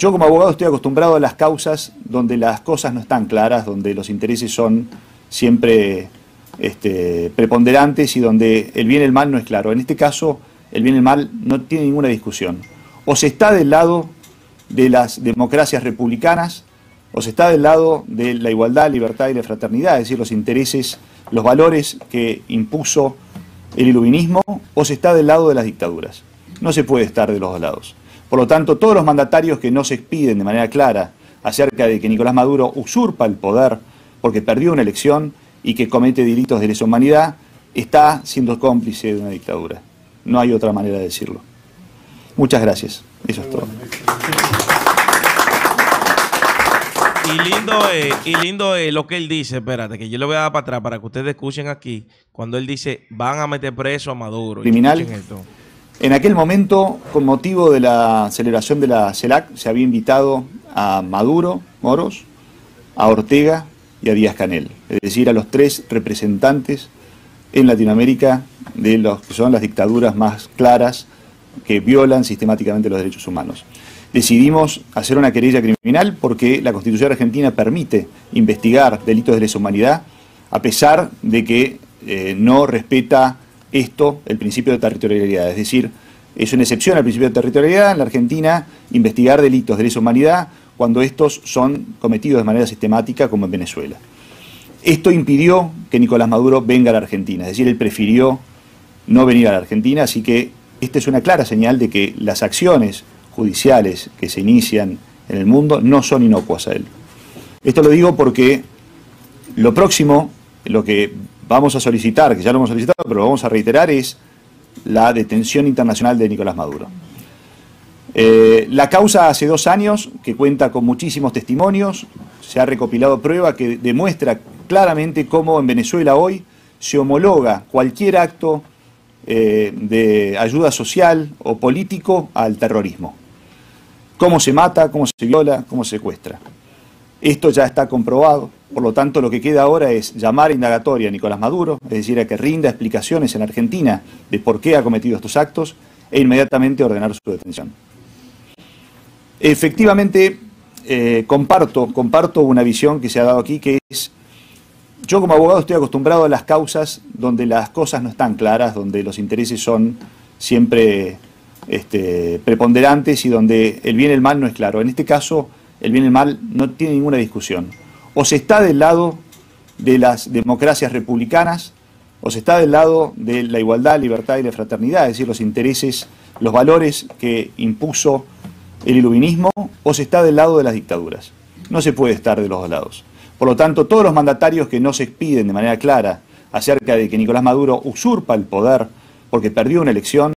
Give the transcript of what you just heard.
Yo como abogado estoy acostumbrado a las causas donde las cosas no están claras, donde los intereses son siempre este, preponderantes y donde el bien y el mal no es claro. En este caso, el bien y el mal no tiene ninguna discusión. O se está del lado de las democracias republicanas, o se está del lado de la igualdad, libertad y la fraternidad, es decir, los intereses, los valores que impuso el iluminismo, o se está del lado de las dictaduras. No se puede estar de los dos lados. Por lo tanto, todos los mandatarios que no se expiden de manera clara acerca de que Nicolás Maduro usurpa el poder porque perdió una elección y que comete delitos de lesa humanidad, está siendo cómplice de una dictadura. No hay otra manera de decirlo. Muchas gracias. Eso es todo. Y lindo es, y lindo es lo que él dice, espérate, que yo le voy a dar para atrás para que ustedes escuchen aquí, cuando él dice, van a meter preso a Maduro. Criminal. En aquel momento, con motivo de la celebración de la CELAC, se había invitado a Maduro, Moros, a Ortega y a Díaz Canel, es decir, a los tres representantes en Latinoamérica de los que son las dictaduras más claras que violan sistemáticamente los derechos humanos. Decidimos hacer una querella criminal porque la Constitución argentina permite investigar delitos de lesa humanidad, a pesar de que eh, no respeta esto, el principio de territorialidad. Es decir, es una excepción al principio de territorialidad en la Argentina investigar delitos de lesa humanidad cuando estos son cometidos de manera sistemática como en Venezuela. Esto impidió que Nicolás Maduro venga a la Argentina, es decir, él prefirió no venir a la Argentina, así que esta es una clara señal de que las acciones judiciales que se inician en el mundo no son inocuas a él. Esto lo digo porque lo próximo, lo que vamos a solicitar, que ya lo hemos solicitado, pero lo vamos a reiterar, es la detención internacional de Nicolás Maduro. Eh, la causa hace dos años, que cuenta con muchísimos testimonios, se ha recopilado prueba que demuestra claramente cómo en Venezuela hoy se homologa cualquier acto eh, de ayuda social o político al terrorismo. Cómo se mata, cómo se viola, cómo se secuestra. Esto ya está comprobado, por lo tanto lo que queda ahora es llamar a indagatoria a Nicolás Maduro, es decir, a que rinda explicaciones en Argentina de por qué ha cometido estos actos e inmediatamente ordenar su detención. Efectivamente, eh, comparto, comparto una visión que se ha dado aquí, que es, yo como abogado estoy acostumbrado a las causas donde las cosas no están claras, donde los intereses son siempre este, preponderantes y donde el bien y el mal no es claro. En este caso, el bien y el mal no tiene ninguna discusión. O se está del lado de las democracias republicanas, o se está del lado de la igualdad, libertad y la fraternidad, es decir, los intereses, los valores que impuso el iluminismo, o se está del lado de las dictaduras. No se puede estar de los dos lados. Por lo tanto, todos los mandatarios que no se expiden de manera clara acerca de que Nicolás Maduro usurpa el poder porque perdió una elección,